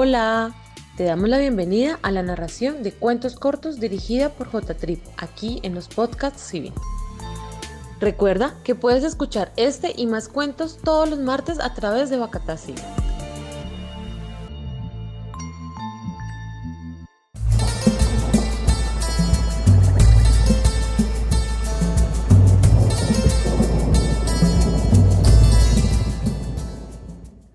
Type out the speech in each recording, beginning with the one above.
Hola, te damos la bienvenida a la narración de cuentos cortos dirigida por J Trip, aquí en los podcasts Civil. Recuerda que puedes escuchar este y más cuentos todos los martes a través de Bacatá Civil.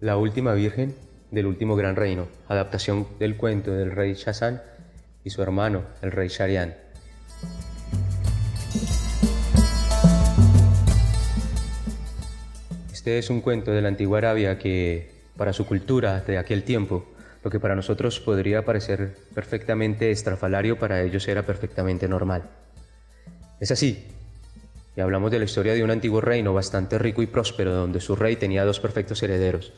La última virgen del último gran reino, adaptación del cuento del rey Shazan y su hermano, el rey Sharian. Este es un cuento de la antigua Arabia que, para su cultura de aquel tiempo, lo que para nosotros podría parecer perfectamente estrafalario, para ellos era perfectamente normal. Es así, y hablamos de la historia de un antiguo reino bastante rico y próspero, donde su rey tenía dos perfectos herederos,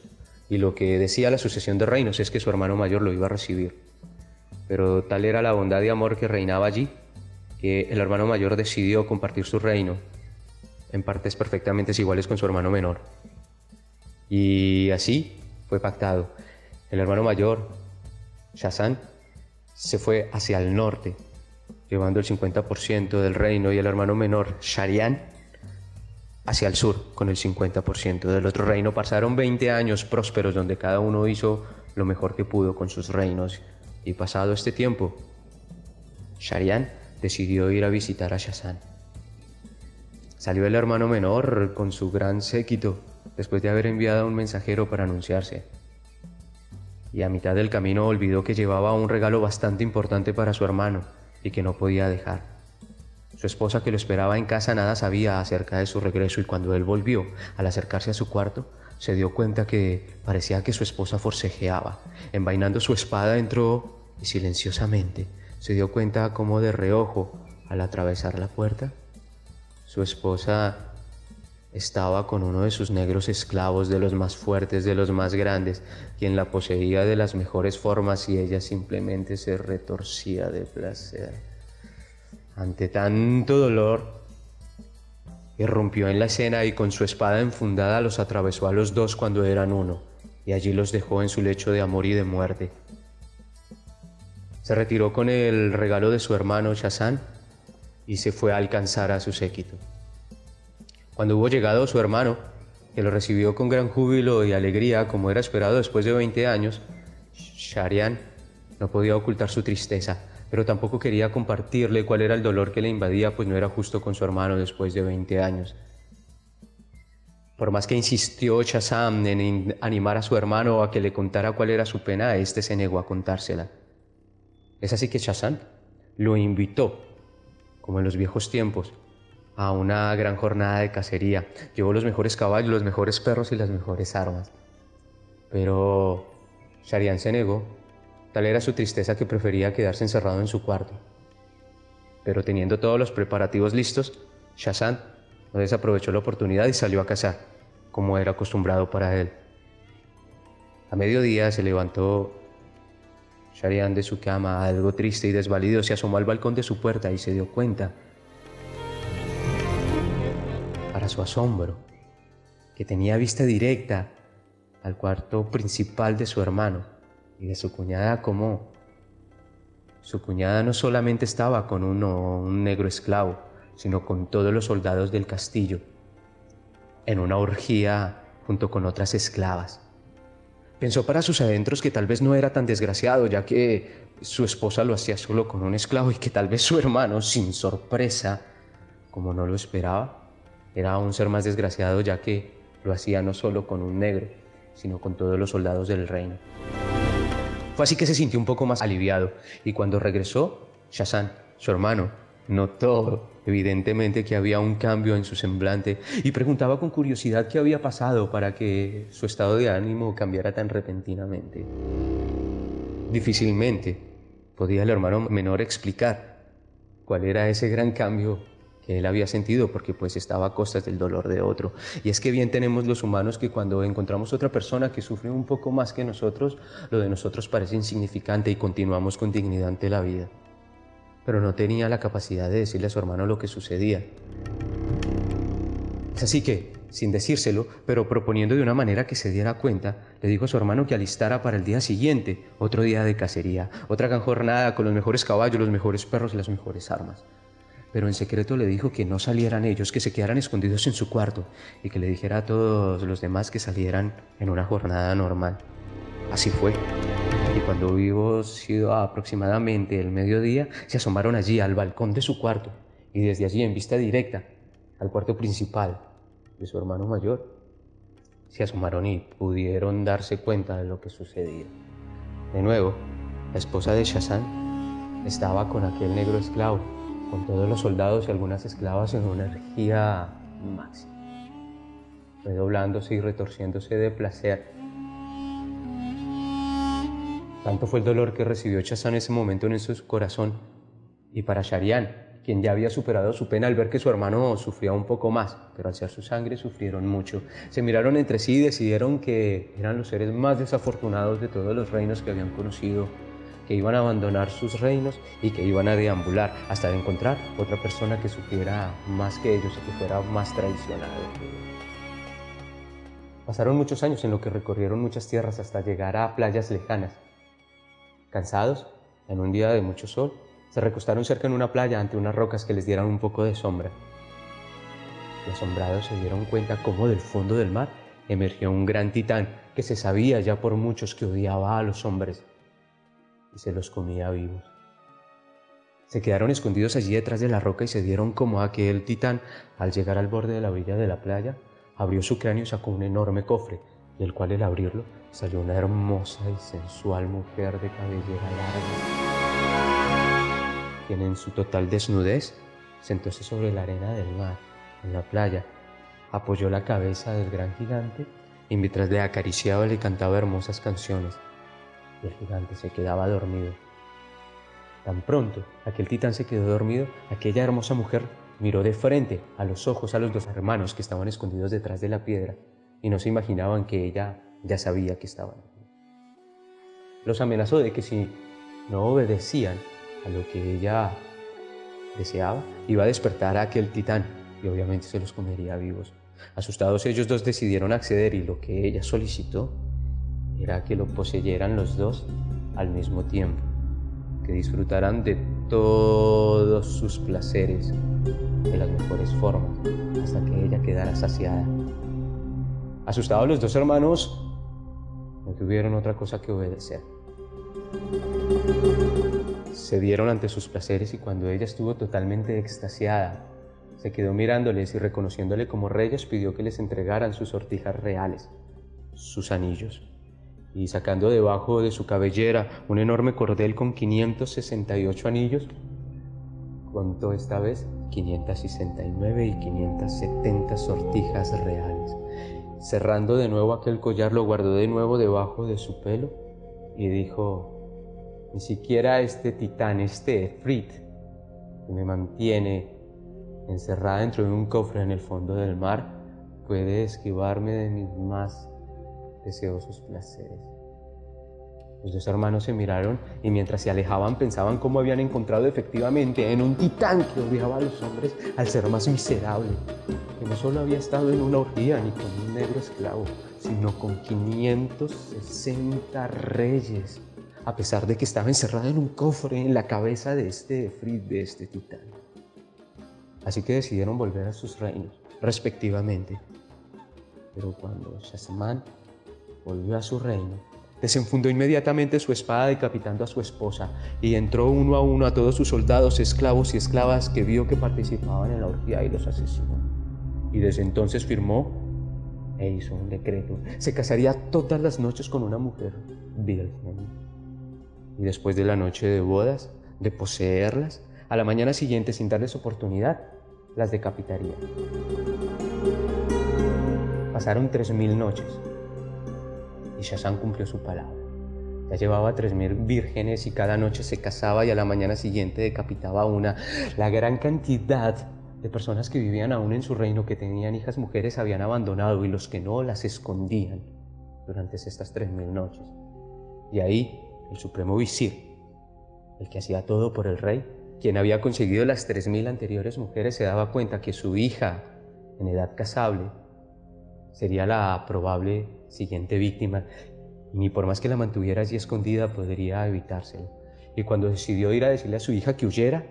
y lo que decía la sucesión de reinos es que su hermano mayor lo iba a recibir. Pero tal era la bondad y amor que reinaba allí, que el hermano mayor decidió compartir su reino en partes perfectamente iguales con su hermano menor. Y así fue pactado. El hermano mayor, Shazan, se fue hacia el norte, llevando el 50% del reino, y el hermano menor, Sharian, hacia el sur con el 50% del otro reino. Pasaron 20 años prósperos donde cada uno hizo lo mejor que pudo con sus reinos. Y pasado este tiempo, Sharian decidió ir a visitar a Shazan. Salió el hermano menor con su gran séquito después de haber enviado un mensajero para anunciarse. Y a mitad del camino olvidó que llevaba un regalo bastante importante para su hermano y que no podía dejar. Su esposa que lo esperaba en casa nada sabía acerca de su regreso y cuando él volvió, al acercarse a su cuarto, se dio cuenta que parecía que su esposa forcejeaba. Envainando su espada entró y silenciosamente se dio cuenta como de reojo, al atravesar la puerta, su esposa estaba con uno de sus negros esclavos, de los más fuertes, de los más grandes, quien la poseía de las mejores formas y ella simplemente se retorcía de placer. Ante tanto dolor, irrumpió en la escena y con su espada enfundada los atravesó a los dos cuando eran uno, y allí los dejó en su lecho de amor y de muerte. Se retiró con el regalo de su hermano Shazán y se fue a alcanzar a su séquito. Cuando hubo llegado su hermano, que lo recibió con gran júbilo y alegría, como era esperado después de 20 años, Sharian no podía ocultar su tristeza pero tampoco quería compartirle cuál era el dolor que le invadía, pues no era justo con su hermano después de 20 años. Por más que insistió Chazam en animar a su hermano a que le contara cuál era su pena, éste se negó a contársela. Es así que Chazam lo invitó, como en los viejos tiempos, a una gran jornada de cacería. Llevó los mejores caballos, los mejores perros y las mejores armas. Pero Sharian se negó Tal era su tristeza que prefería quedarse encerrado en su cuarto. Pero teniendo todos los preparativos listos, Shazan no desaprovechó la oportunidad y salió a cazar, como era acostumbrado para él. A mediodía se levantó Sharian de su cama, algo triste y desvalido, se asomó al balcón de su puerta y se dio cuenta, para su asombro, que tenía vista directa al cuarto principal de su hermano y de su cuñada como su cuñada no solamente estaba con uno, un negro esclavo, sino con todos los soldados del castillo, en una orgía junto con otras esclavas. Pensó para sus adentros que tal vez no era tan desgraciado, ya que su esposa lo hacía solo con un esclavo y que tal vez su hermano, sin sorpresa, como no lo esperaba, era un ser más desgraciado, ya que lo hacía no solo con un negro, sino con todos los soldados del reino. Fue así que se sintió un poco más aliviado y cuando regresó, Shazan, su hermano, notó evidentemente que había un cambio en su semblante y preguntaba con curiosidad qué había pasado para que su estado de ánimo cambiara tan repentinamente. Difícilmente podía el hermano menor explicar cuál era ese gran cambio él había sentido porque pues estaba a costas del dolor de otro. Y es que bien tenemos los humanos que cuando encontramos otra persona que sufre un poco más que nosotros, lo de nosotros parece insignificante y continuamos con dignidad ante la vida. Pero no tenía la capacidad de decirle a su hermano lo que sucedía. Así que sin decírselo, pero proponiendo de una manera que se diera cuenta, le dijo a su hermano que alistara para el día siguiente otro día de cacería, otra gran jornada con los mejores caballos, los mejores perros y las mejores armas. Pero en secreto le dijo que no salieran ellos, que se quedaran escondidos en su cuarto y que le dijera a todos los demás que salieran en una jornada normal. Así fue. Y cuando hubo sido aproximadamente el mediodía, se asomaron allí al balcón de su cuarto y desde allí en vista directa al cuarto principal de su hermano mayor, se asomaron y pudieron darse cuenta de lo que sucedía. De nuevo, la esposa de Shazan estaba con aquel negro esclavo, con todos los soldados y algunas esclavas en una energía máxima, redoblándose y retorciéndose de placer. Tanto fue el dolor que recibió Shazan en ese momento en su corazón. Y para Sharian, quien ya había superado su pena al ver que su hermano sufría un poco más, pero al ser su sangre sufrieron mucho. Se miraron entre sí y decidieron que eran los seres más desafortunados de todos los reinos que habían conocido, que iban a abandonar sus reinos y que iban a deambular hasta encontrar otra persona que sufriera más que ellos y que fuera más traicionado. Pasaron muchos años en lo que recorrieron muchas tierras hasta llegar a playas lejanas. Cansados, en un día de mucho sol, se recostaron cerca en una playa ante unas rocas que les dieran un poco de sombra. Y asombrados se dieron cuenta cómo del fondo del mar emergió un gran titán que se sabía ya por muchos que odiaba a los hombres y se los comía vivos. Se quedaron escondidos allí detrás de la roca y se dieron como aquel titán, al llegar al borde de la orilla de la playa, abrió su cráneo y sacó un enorme cofre, y el cual al abrirlo salió una hermosa y sensual mujer de cabellera larga quien en su total desnudez sentóse sobre la arena del mar, en la playa, apoyó la cabeza del gran gigante y mientras le acariciaba le cantaba hermosas canciones. El gigante se quedaba dormido. Tan pronto aquel titán se quedó dormido, aquella hermosa mujer miró de frente a los ojos a los dos hermanos que estaban escondidos detrás de la piedra y no se imaginaban que ella ya sabía que estaban. Los amenazó de que si no obedecían, a lo que ella deseaba, iba a despertar a aquel titán y obviamente se los comería vivos. Asustados ellos dos decidieron acceder y lo que ella solicitó era que lo poseyeran los dos al mismo tiempo, que disfrutaran de todos sus placeres de las mejores formas hasta que ella quedara saciada. Asustados los dos hermanos no tuvieron otra cosa que obedecer se dieron ante sus placeres y cuando ella estuvo totalmente extasiada, se quedó mirándoles y reconociéndole como reyes pidió que les entregaran sus sortijas reales, sus anillos, y sacando debajo de su cabellera un enorme cordel con 568 anillos, contó esta vez 569 y 570 sortijas reales. Cerrando de nuevo aquel collar, lo guardó de nuevo debajo de su pelo y dijo, ni siquiera este titán, este Efrit, que me mantiene encerrada dentro de un cofre en el fondo del mar, puede esquivarme de mis más deseosos placeres. Los dos hermanos se miraron y mientras se alejaban pensaban cómo habían encontrado efectivamente en un titán que odiaba a los hombres al ser más miserable, que no solo había estado en una orgía ni con un negro esclavo, sino con 560 reyes a pesar de que estaba encerrada en un cofre en la cabeza de este Efrit, de este titán. Así que decidieron volver a sus reinos, respectivamente. Pero cuando Shazamán volvió a su reino, desenfundó inmediatamente su espada decapitando a su esposa y entró uno a uno a todos sus soldados, esclavos y esclavas que vio que participaban en la orgía y los asesinó. Y desde entonces firmó e hizo un decreto. Se casaría todas las noches con una mujer virgen y después de la noche de bodas, de poseerlas, a la mañana siguiente, sin darles oportunidad, las decapitaría. Pasaron tres mil noches y Shazam cumplió su palabra. Ya llevaba tres mil vírgenes y cada noche se casaba y a la mañana siguiente decapitaba una. La gran cantidad de personas que vivían aún en su reino, que tenían hijas mujeres, habían abandonado y los que no las escondían durante estas tres mil noches. Y ahí el supremo visir, el que hacía todo por el rey, quien había conseguido las tres mil anteriores mujeres, se daba cuenta que su hija, en edad casable, sería la probable siguiente víctima, ni por más que la mantuviera allí escondida podría evitárselo. Y cuando decidió ir a decirle a su hija que huyera,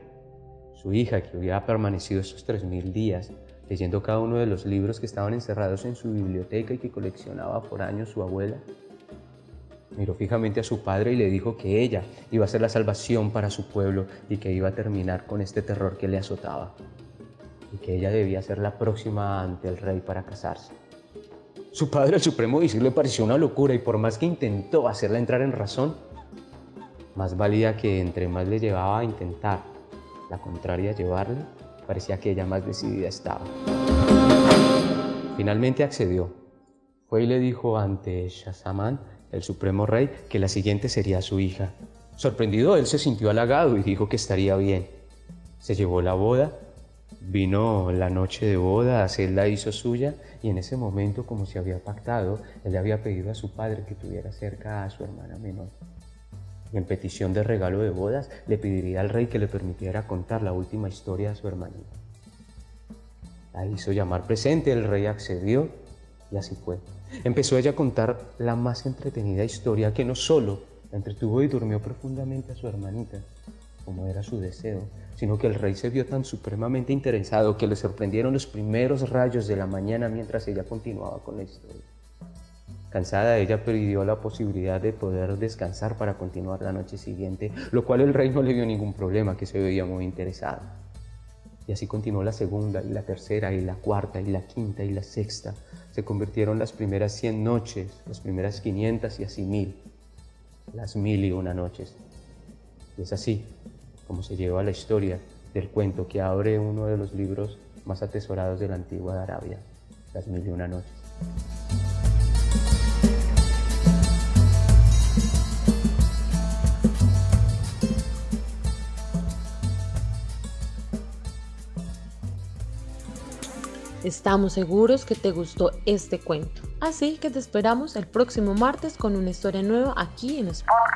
su hija que había permanecido esos tres mil días leyendo cada uno de los libros que estaban encerrados en su biblioteca y que coleccionaba por años su abuela, miró fijamente a su padre y le dijo que ella iba a ser la salvación para su pueblo y que iba a terminar con este terror que le azotaba y que ella debía ser la próxima ante el rey para casarse. Su padre, el supremo visir, le pareció una locura y por más que intentó hacerla entrar en razón, más valía que entre más le llevaba a intentar la contraria llevarle, parecía que ella más decidida estaba. Finalmente accedió. Fue y le dijo ante Shazamán, el supremo rey, que la siguiente sería su hija. Sorprendido, él se sintió halagado y dijo que estaría bien. Se llevó la boda Vino la noche de bodas, él la hizo suya y en ese momento, como se había pactado, él le había pedido a su padre que tuviera cerca a su hermana menor. Y en petición de regalo de bodas, le pediría al rey que le permitiera contar la última historia a su hermanita. La hizo llamar presente, el rey accedió y así fue. Empezó ella a contar la más entretenida historia que no solo entretuvo y durmió profundamente a su hermanita, como era su deseo, sino que el rey se vio tan supremamente interesado que le sorprendieron los primeros rayos de la mañana mientras ella continuaba con la historia. Cansada, ella pidió la posibilidad de poder descansar para continuar la noche siguiente, lo cual el rey no le vio ningún problema, que se veía muy interesado. Y así continuó la segunda y la tercera y la cuarta y la quinta y la sexta. Se convirtieron las primeras cien noches, las primeras quinientas y así mil, las mil y una noches. Y es así como se lleva la historia del cuento que abre uno de los libros más atesorados de la antigua Arabia, Las Mil y Una Noches. Estamos seguros que te gustó este cuento, así que te esperamos el próximo martes con una historia nueva aquí en Spotify.